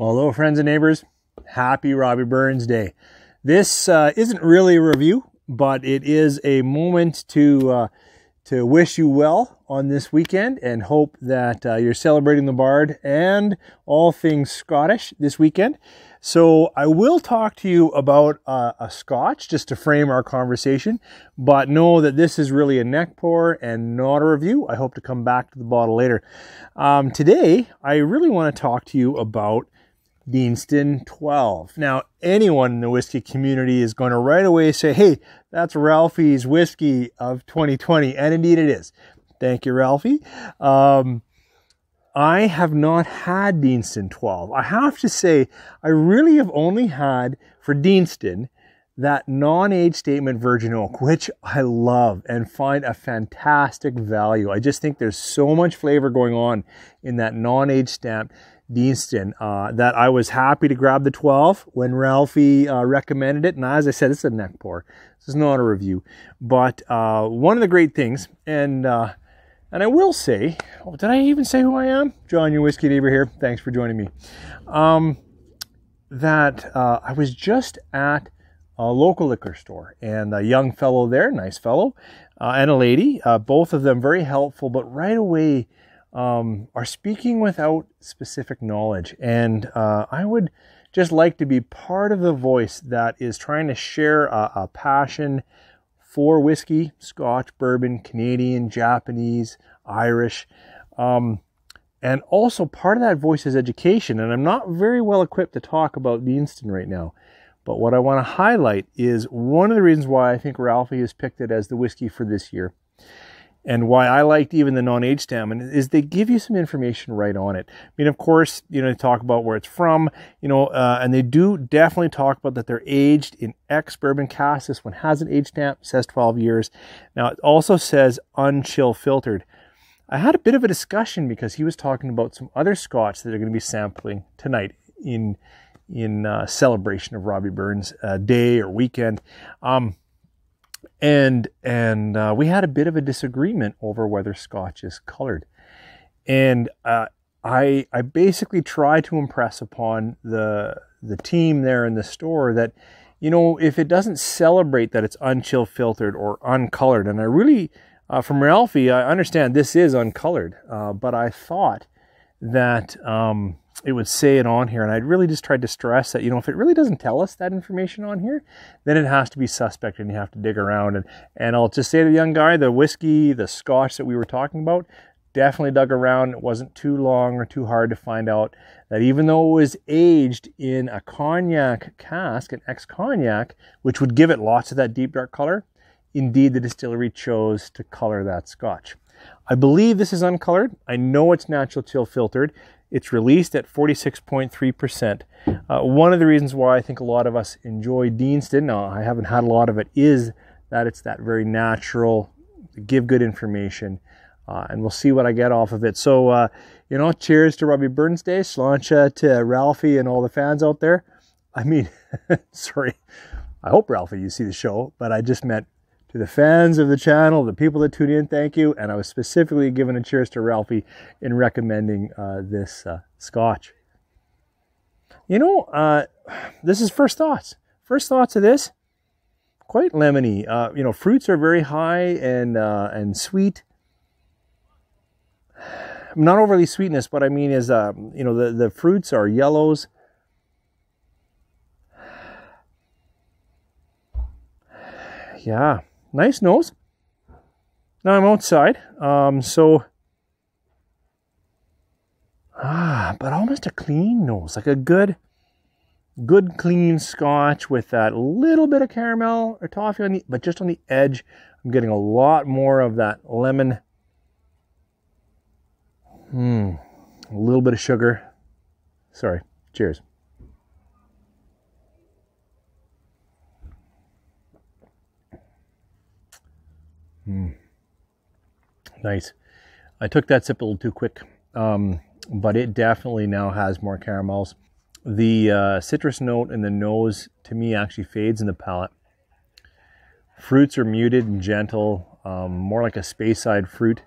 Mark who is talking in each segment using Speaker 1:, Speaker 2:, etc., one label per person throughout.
Speaker 1: Well, hello, friends and neighbors. Happy Robbie Burns Day. This uh, isn't really a review, but it is a moment to uh, to wish you well on this weekend and hope that uh, you're celebrating the Bard and all things Scottish this weekend. So I will talk to you about uh, a Scotch just to frame our conversation, but know that this is really a neck pour and not a review. I hope to come back to the bottle later. Um, today, I really want to talk to you about Deanston 12. Now, anyone in the whiskey community is going to right away say, hey, that's Ralphie's whiskey of 2020. And indeed it is. Thank you, Ralphie. Um, I have not had Deanston 12. I have to say, I really have only had for Deanston that non-age statement virgin oak, which I love and find a fantastic value. I just think there's so much flavor going on in that non-age stamp Deanston uh, that I was happy to grab the 12 when Ralphie uh, recommended it. And as I said, is a neck pour. This is not a review. But uh, one of the great things, and uh, and I will say, oh, did I even say who I am? John, your whiskey neighbor here. Thanks for joining me. Um, that uh, I was just at a local liquor store and a young fellow there, nice fellow, uh, and a lady, both of them very helpful, but right away, um, are speaking without specific knowledge. And uh, I would just like to be part of the voice that is trying to share a, a passion for whiskey, Scotch, bourbon, Canadian, Japanese, Irish. Um, and also part of that voice is education. And I'm not very well equipped to talk about Deanston right now. But what I want to highlight is one of the reasons why I think Ralphie has picked it as the whiskey for this year and why I liked even the non-age stamina is they give you some information right on it. I mean, of course, you know, they talk about where it's from, you know, uh, and they do definitely talk about that they're aged in ex bourbon cask. This one has an age stamp, says 12 years. Now, it also says unchill filtered. I had a bit of a discussion because he was talking about some other scotch that they're going to be sampling tonight in in uh, celebration of Robbie Burns' uh, day or weekend. Um, and and uh, we had a bit of a disagreement over whether scotch is colored. And uh, I I basically tried to impress upon the the team there in the store that you know if it doesn't celebrate that it's unchill filtered or uncolored and I really uh, from Ralphie I understand this is uncolored uh, but I thought that um, it would say it on here. And I'd really just tried to stress that, you know, if it really doesn't tell us that information on here, then it has to be suspect and you have to dig around. And, and I'll just say to the young guy, the whiskey, the scotch that we were talking about, definitely dug around. It wasn't too long or too hard to find out that even though it was aged in a cognac cask, an ex cognac, which would give it lots of that deep dark color, indeed the distillery chose to color that scotch. I believe this is uncolored. I know it's natural chill filtered. It's released at 46.3%. Uh, one of the reasons why I think a lot of us enjoy Deanston, now I haven't had a lot of it, is that it's that very natural, give good information. Uh, and we'll see what I get off of it. So, uh, you know, cheers to Robbie Burns Day, sláinte to Ralphie and all the fans out there. I mean, sorry, I hope Ralphie you see the show, but I just meant to the fans of the channel, the people that tune in, thank you. And I was specifically giving a cheers to Ralphie in recommending uh, this uh, scotch. You know, uh, this is first thoughts. First thoughts of this, quite lemony. Uh, you know, fruits are very high and uh, and sweet. Not overly sweetness, but I mean is uh, you know the the fruits are yellows. Yeah, nice nose. Now I'm outside, um, so ah, but almost a clean nose, like a good, good clean Scotch with that little bit of caramel or toffee on the, but just on the edge. I'm getting a lot more of that lemon. Hmm, a little bit of sugar. Sorry. Cheers. Mm. Nice. I took that sip a little too quick, um, but it definitely now has more caramels. The uh, citrus note in the nose to me actually fades in the palate. Fruits are muted and gentle, um, more like a Speyside fruit.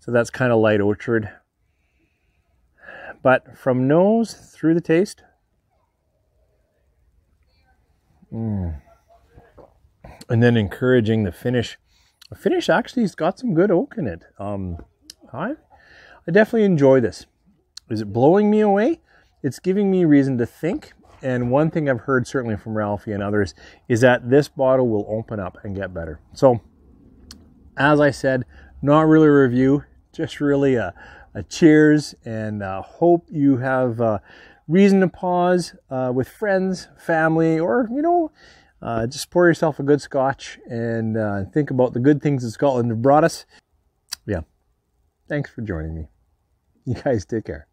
Speaker 1: So that's kind of light orchard. but from nose through the taste. Mm. And then encouraging the finish. The finish actually has got some good oak in it. Um, I, I definitely enjoy this. Is it blowing me away? It's giving me reason to think. And one thing I've heard certainly from Ralphie and others is that this bottle will open up and get better. So, as I said, not really a review, just really a, a cheers and uh, hope you have uh, reason to pause uh, with friends, family, or, you know, uh, just pour yourself a good scotch and uh, think about the good things that Scotland have brought us. Yeah. Thanks for joining me. You guys take care.